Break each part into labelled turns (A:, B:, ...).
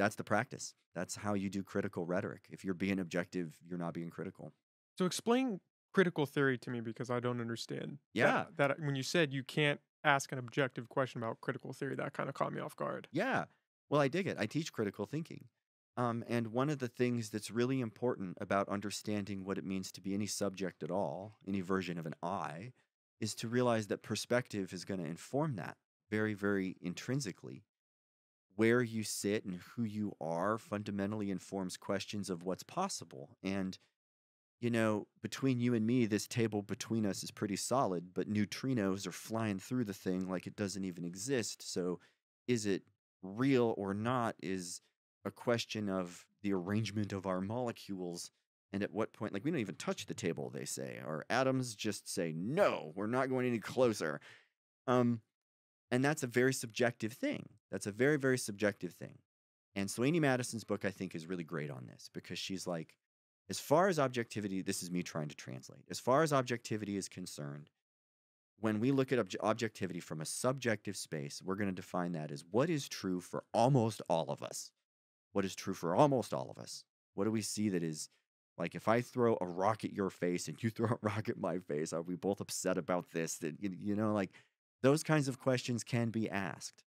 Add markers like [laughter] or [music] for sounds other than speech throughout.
A: that's the practice. That's how you do critical rhetoric. If you're being objective, you're not being critical.
B: So explain critical theory to me because I don't understand.
A: Yeah.
B: That, that when you said you can't ask an objective question about critical theory, that kind of caught me off guard.
A: Yeah. Well, I dig it. I teach critical thinking. Um, and one of the things that's really important about understanding what it means to be any subject at all, any version of an I, is to realize that perspective is going to inform that very, very intrinsically. Where you sit and who you are fundamentally informs questions of what's possible. And, you know, between you and me, this table between us is pretty solid, but neutrinos are flying through the thing like it doesn't even exist. So, is it real or not is a question of the arrangement of our molecules and at what point like we don't even touch the table they say our atoms just say no we're not going any closer um and that's a very subjective thing that's a very very subjective thing and Soyini Madison's book I think is really great on this because she's like as far as objectivity this is me trying to translate as far as objectivity is concerned when we look at obj- objectivity from a subjective space we're going to define that as what is true for almost all of us what is true for almost all of us. What do we see that is like if I throw a rock at your face and you [laughs] throw a rock at my face, are we both upset about this? That you know, like those kinds of questions can be asked,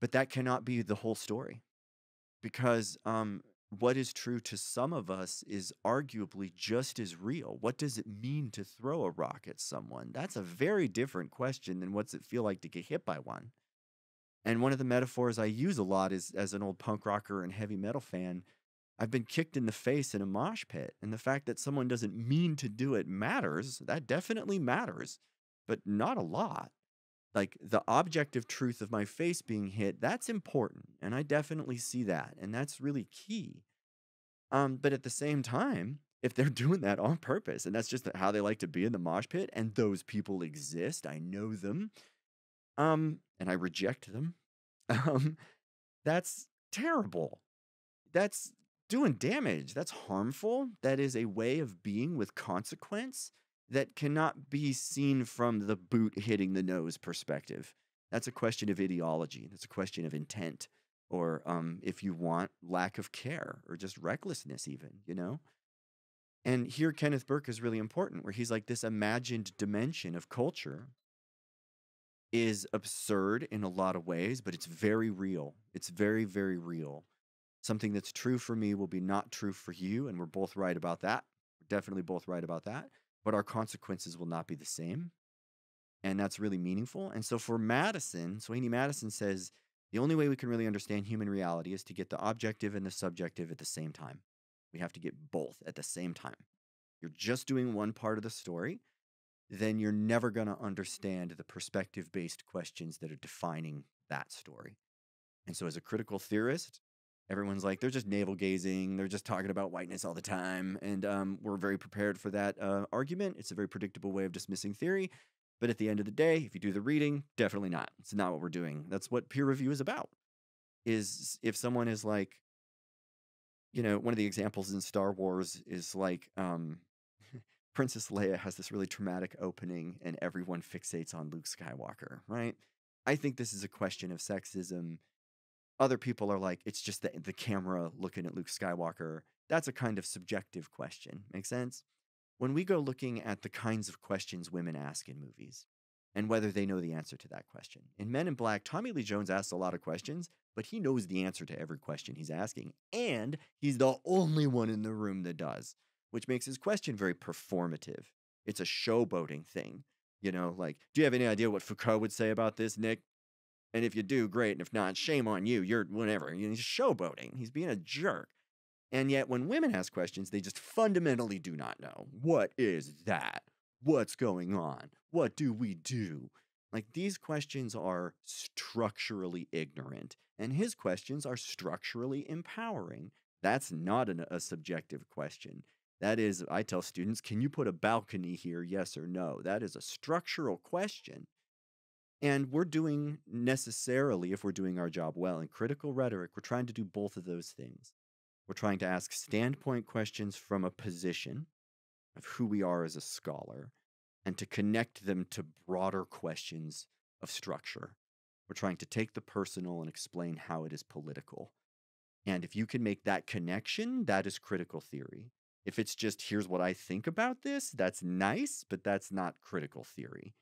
A: but that cannot be the whole story, because um, what is true to some of us is arguably just as real. What does it mean to throw a rock at someone? That's a very different question than what's it feel like to get hit by one. And one of the metaphors I use a lot is as an old punk rocker and heavy metal fan, I've been kicked in the face in a mosh pit. And the fact that someone doesn't mean to do it matters. That definitely matters, but not a lot. Like the objective truth of my face being hit, that's important. And I definitely see that. And that's really key. Um, but at the same time, if they're [laughs] doing that on purpose and that's just how they like to be in the mosh pit and those people exist, I know them. Um, and I reject them. [laughs] Um, that's terrible. That's doing damage. That's harmful. That is a way of being with consequence that cannot be seen from the boot hitting the nose perspective. That's a question of ideology. That's a question of intent, or um, if you want, lack of care, or just recklessness, even, you know? And here, Kenneth Burke is really important, where he's like this imagined dimension of culture is absurd in a lot of ways, but it's very real. It's very, very real. Something that's true for me will be not true for you, and we're both right about that. We're definitely both right about that. But our consequences will not be the same. And that's really meaningful. And so for Madison, Soyini Madison says the only way we can really understand human reality is to get the objective and the subjective at the same time. We have to get both at the same time. You're just doing one part of the story then you're never going to understand the perspective based questions that are defining that story. And so, as a critical theorist, everyone's like, they're just navel gazing, they're just talking about whiteness all the time. And um, we're very prepared for that uh, argument. It's a very predictable way of dismissing theory. But at the end of the day, if you do the reading, definitely not. It's not what we're doing. That's what peer review is about. Is if someone is like, you know, one of the examples in Star Wars is like, um, [laughs] Princess Leia has this really traumatic opening and everyone fixates on Luke Skywalker, right? I think this is a question of sexism. Other people are like, it's just the, the camera looking at Luke Skywalker. That's a kind of subjective question. Make sense? When we go looking at the kinds of questions women ask in movies and whether they know the answer to that question. In Men in Black, Tommy Lee Jones asks a lot of questions, but he knows the answer to every question he's asking. And he's the only one in the room that does which makes his question very performative. It's a showboating thing. You know, like, do you have any idea what Foucault would say about this, Nick? And if you do, great. And if not, shame on you. You're whatever. He's showboating. He's being a jerk. And yet, when women ask questions, they just fundamentally do not know. What is that? What's going on? What do we do? Like, these questions are structurally ignorant, and his questions are structurally empowering. That's not an, a subjective question. That is, I tell students, can you put a balcony here? Yes or no? That is a structural question. And we're doing necessarily, if we're doing our job well in critical rhetoric, we're trying to do both of those things. We're trying to ask standpoint questions from a position of who we are as a scholar and to connect them to broader questions of structure. We're trying to take the personal and explain how it is political. And if you can make that connection, that is critical theory. If it's just, here's what I think about this, that's nice, but that's not critical theory.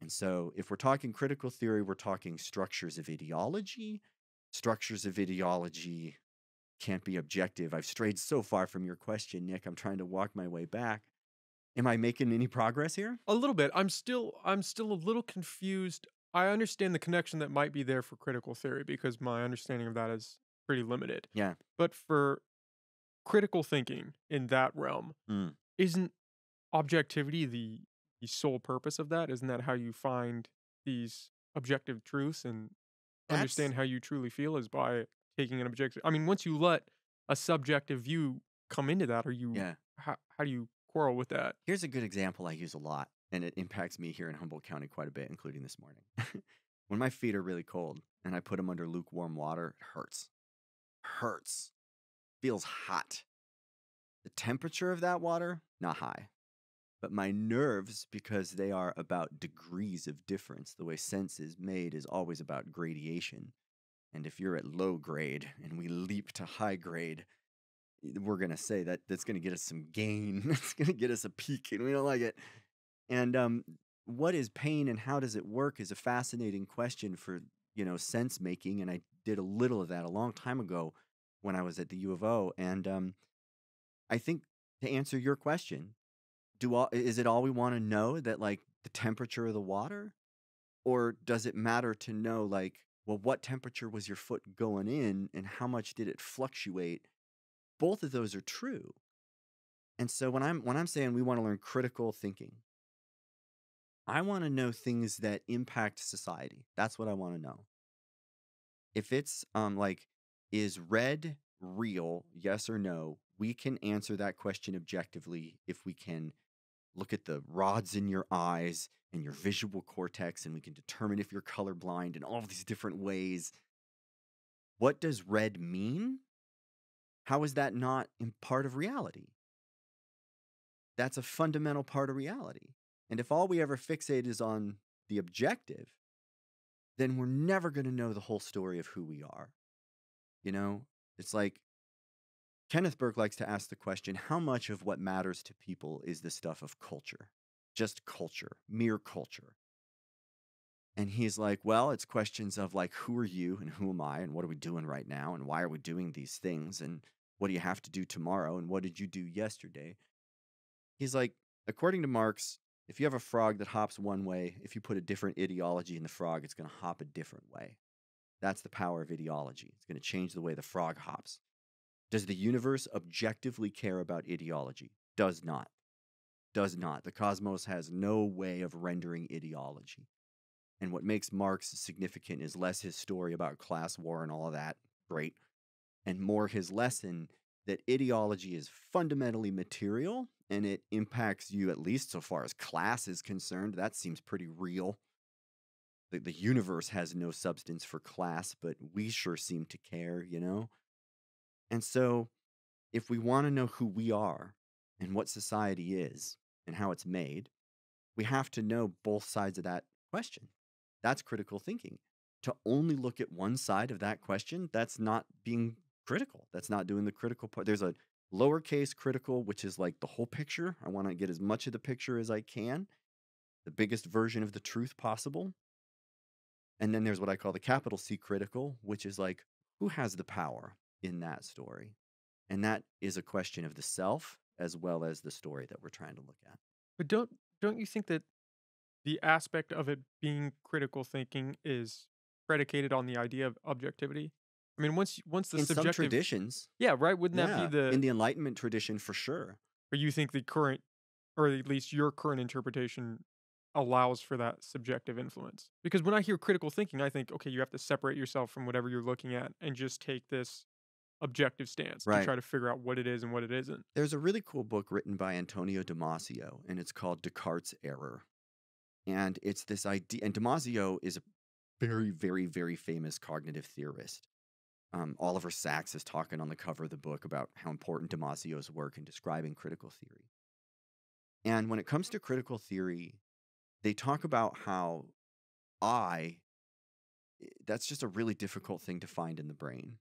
A: And so, if we're talking critical theory, we're talking structures of ideology. Structures of ideology can't be objective. I've strayed so far from your question, Nick. I'm trying to walk my way back. Am I making any progress here?
B: A little bit. I'm still I'm still a little confused. I understand the connection that might be there for critical theory because my understanding of that is pretty limited.
A: Yeah.
B: But for critical thinking in that realm,
A: Mm.
B: isn't objectivity the the sole purpose of that? Isn't that how you find these objective truths and
A: That's
B: understand how you truly feel is by taking an objective I mean, once you let a subjective view come into that, are you
A: yeah.
B: how, how do you quarrel with that?
A: Here's a good example I use a lot, and it impacts me here in Humboldt County quite a bit, including this morning. [laughs] when my feet are really cold and I put them under lukewarm water, it hurts. Hurts. Feels hot. The temperature of that water, not high. But my nerves, because they are about degrees of difference, the way sense is made is always about gradation. And if you're at low grade and we leap to high grade, we're going to say that that's going to get us some gain. It's going to get us a peak, and we don't like it. And um, what is pain and how does it work is a fascinating question for you know sense making. And I did a little of that a long time ago when I was at the U of O. And um, I think to answer your question, do all is it all we want to know that like the temperature of the water, or does it matter to know like well what temperature was your foot going in and how much did it fluctuate? Both of those are true. And so when I'm when I'm saying we want to learn critical thinking, I want to know things that impact society. That's what I want to know. If it's um like is red real, yes or no, we can answer that question objectively if we can look at the rods in your eyes and your visual cortex and we can determine if you're colorblind in all these different ways. What does red mean? How is that not part of reality? That's a fundamental part of reality. And if all we ever fixate is on the objective, then we're never going to know the whole story of who we are. You know, it's like Kenneth Burke likes to ask the question how much of what matters to people is the stuff of culture? Just culture, mere culture. And he's like, well, it's questions of like, who are you and who am I and what are we doing right now and why are we doing these things and what do you have to do tomorrow and what did you do yesterday? He's like, according to Marx, if you have a frog that hops one way, if you put a different ideology in the frog, it's going to hop a different way. That's the power of ideology. It's going to change the way the frog hops. Does the universe objectively care about ideology? Does not. Does not. The cosmos has no way of rendering ideology. And what makes Marx significant is less his story about class war and all of that, great, and more his lesson that ideology is fundamentally material and it impacts you at least so far as class is concerned. That seems pretty real. The, the universe has no substance for class, but we sure seem to care, you know? And so, if we want to know who we are and what society is and how it's made, we have to know both sides of that question. That's critical thinking. To only look at one side of that question, that's not being critical. That's not doing the critical part. There's a lowercase critical, which is like the whole picture. I want to get as much of the picture as I can, the biggest version of the truth possible. And then there's what I call the capital C critical, which is like, who has the power in that story? And that is a question of the self as well as the story that we're trying to look at.
B: But don't don't you think that the aspect of it being critical thinking is predicated on the idea of objectivity? I mean, once once the
A: in some
B: subjective,
A: traditions,
B: yeah, right. Wouldn't
A: yeah,
B: that be the?
A: in the Enlightenment tradition for sure.
B: But you think the current, or at least your current interpretation, allows for that subjective influence? Because when I hear critical thinking, I think, okay, you have to separate yourself from whatever you're looking at and just take this objective stance to try to figure out what it is and what it isn't.
A: There's a really cool book written by Antonio Damasio, and it's called Descartes' Error. And it's this idea, and Damasio is a very, very, very famous cognitive theorist. Um, Oliver Sacks is talking on the cover of the book about how important Damasio's work in describing critical theory. And when it comes to critical theory, they talk about how I, that's just a really difficult thing to find in the brain.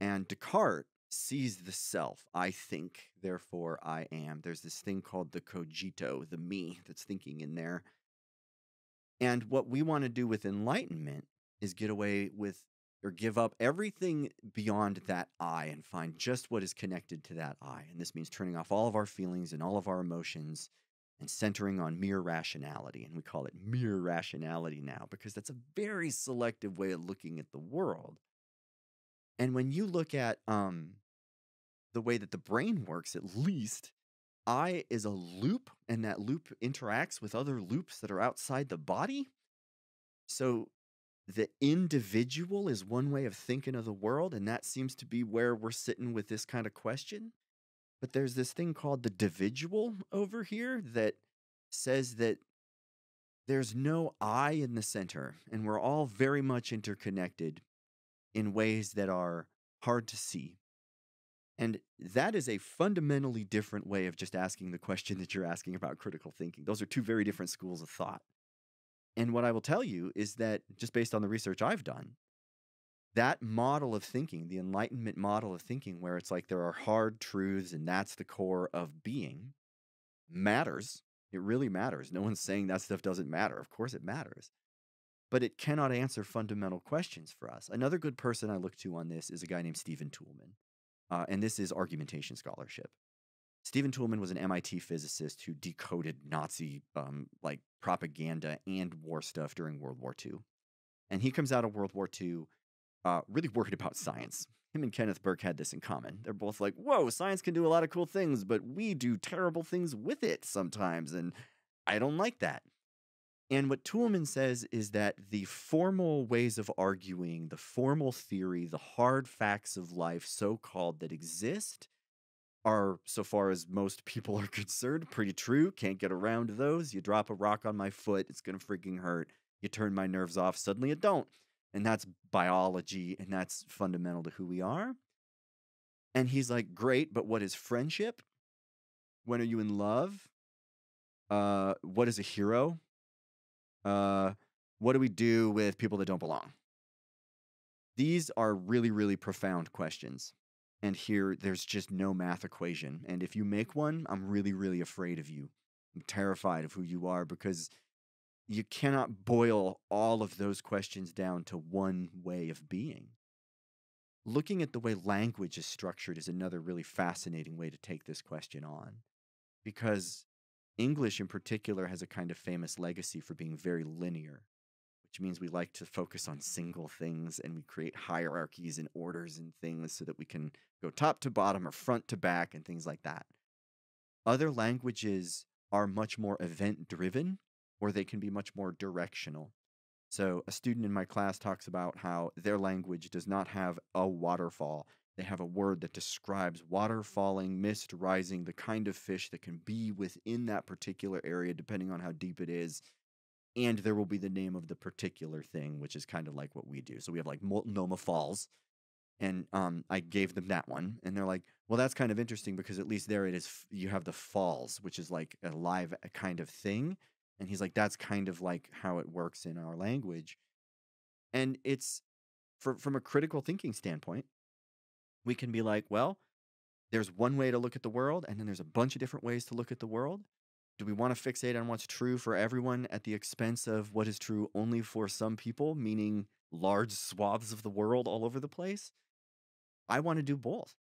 A: And Descartes sees the self. I think, therefore I am. There's this thing called the cogito, the me that's thinking in there. And what we want to do with enlightenment is get away with or give up everything beyond that I and find just what is connected to that I. And this means turning off all of our feelings and all of our emotions and centering on mere rationality. And we call it mere rationality now because that's a very selective way of looking at the world. And when you look at um, the way that the brain works, at least, I is a loop, and that loop interacts with other loops that are outside the body. So the individual is one way of thinking of the world, and that seems to be where we're sitting with this kind of question. But there's this thing called the dividual over here that says that there's no I in the center, and we're all very much interconnected in ways that are hard to see. And that is a fundamentally different way of just asking the question that you're asking about critical thinking. Those are two very different schools of thought. And what I will tell you is that just based on the research I've done, that model of thinking, the Enlightenment model of thinking, where it's like there are hard truths and that's the core of being, matters. It really matters. No one's saying that stuff doesn't matter. Of course it matters. But it cannot answer fundamental questions for us. Another good person I look to on this is a guy named Stephen Toulmin. Uh, and this is argumentation scholarship. Stephen Toulmin was an MIT physicist who decoded Nazi um, like propaganda and war stuff during World War II. And he comes out of World War II uh, really worried about science. Him and Kenneth Burke had this in common. They're both like, whoa, science can do a lot of cool things, but we do terrible things with it sometimes. And I don't like that. And what Toulmin says is that the formal ways of arguing, the formal theory, the hard facts of life, so called, that exist are, so far as most people [laughs] are concerned, pretty true. Can't get around those. You drop a rock on my foot, it's going to freaking hurt. You turn my nerves off, suddenly it don't. And that's biology, and that's fundamental to who we are. And he's like, great, but what is friendship? When are you in love? Uh, what is a hero? Uh, what do we do with people that don't belong? These are really, really profound questions. And here, there's just no math equation. And if you make one, I'm really, really afraid of you. I'm terrified of who you are because you cannot boil all of those questions down to one way of being. Looking at the way language is structured is another really fascinating way to take this question on because English, in particular, has a kind of famous legacy for being very linear, which means we like to focus on single things and we create hierarchies and orders and things so that we can go top to bottom or front to back and things like that. Other languages are much more event driven or they can be much more directional. So, a student in my class talks about how their language does not have a waterfall. They have a word that describes water falling, mist rising, the kind of fish that can be within that particular area, depending on how deep it is. And there will be the name of the particular thing, which is kind of like what we do. So, we have like Multnomah Falls. And um, I gave them that one. And they're like, well, that's kind of interesting because at least there it is. You have the falls, which is like a live kind of thing and he's like, that's kind of like how it works in our language. And it's for, from a critical thinking standpoint, we can be like, well, there's one way to look at the world, and then there's a bunch of different ways to look at the world. Do we want to fixate on what's true for everyone at the expense of what is true only for some people, meaning large swaths of the world all over the place? I want to do both.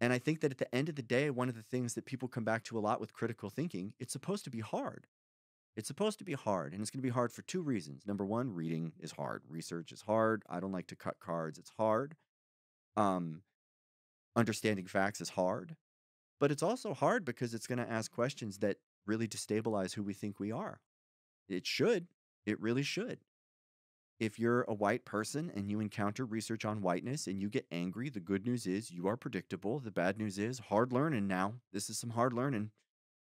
A: And I think that at the end of the day, one of the things that people come back to a lot with critical thinking, it's supposed to be hard. It's supposed to be hard, and it's going to be hard for two reasons. Number one, reading is hard, research is hard. I don't like to cut cards, it's hard. Um, understanding facts is hard, but it's also hard because it's going to ask questions that really destabilize who we think we are. It should, it really should. If you're a white person and you encounter research on whiteness and you get angry, the good news is you are predictable. The bad news is hard learning now. This is some hard learning.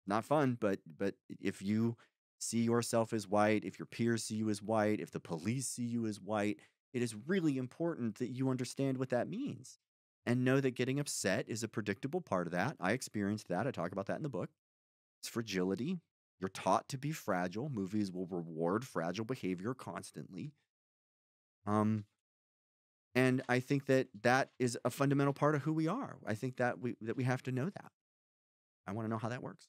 A: Not fun, but but if you see yourself as white, if your peers see you as white, if the police see you as white, it is really important that you understand what that means and know that getting upset is a predictable part of that. I experienced that. I talk about that in the book. It's fragility. You're taught to be fragile. Movies will reward fragile behavior constantly. Um, And I think that that is a fundamental part of who we are. I think that we that we have to know that. I want to know how that works.